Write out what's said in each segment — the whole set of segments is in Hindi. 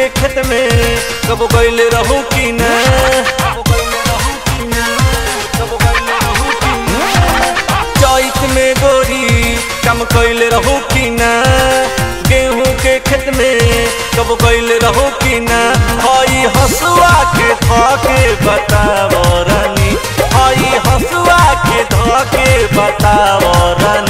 के खेत में कब गई रहू कि न? में गोरी कम कैल रहू कि न? गेहूँ के खेत में कब कैल रहू कि न? हई हसुआ के धके बतावो रानी। हई हसुआ के धके बतावो रानी।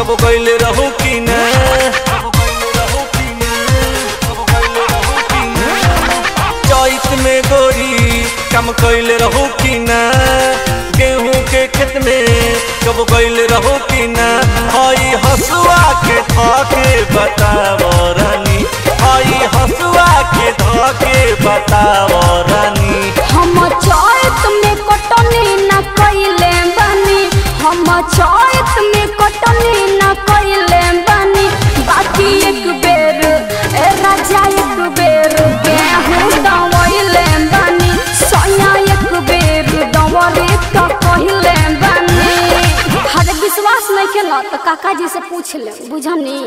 कबो गईले रहू कि न? चैत में गोरी कम कैले रहू कि न? गेहूँ के खेत में कबो गईले रहू कि न? हई हसुआ के धके बताव रानी। हई हसुआ के धके बताव रानी। हम काका जी से पूछ ले बुझनी